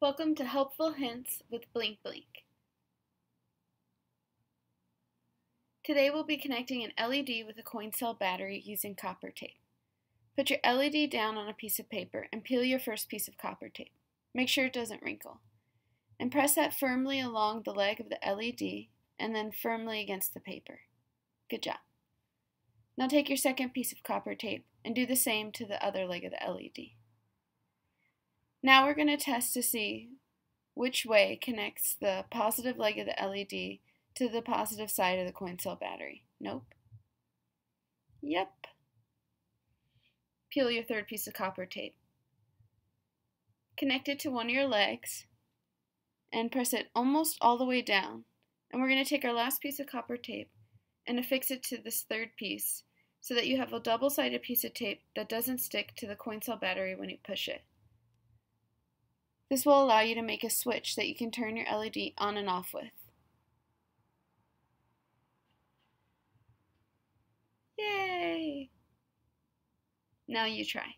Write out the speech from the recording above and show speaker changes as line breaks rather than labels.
Welcome to Helpful Hints with Blink Blink. Today we'll be connecting an LED with a coin cell battery using copper tape. Put your LED down on a piece of paper and peel your first piece of copper tape. Make sure it doesn't wrinkle. And press that firmly along the leg of the LED and then firmly against the paper. Good job. Now take your second piece of copper tape and do the same to the other leg of the LED. Now we're going to test to see which way connects the positive leg of the LED to the positive side of the coin cell battery. Nope. Yep. Peel your third piece of copper tape. Connect it to one of your legs and press it almost all the way down. And we're going to take our last piece of copper tape and affix it to this third piece so that you have a double-sided piece of tape that doesn't stick to the coin cell battery when you push it. This will allow you to make a switch that you can turn your LED on and off with. Yay! Now you try.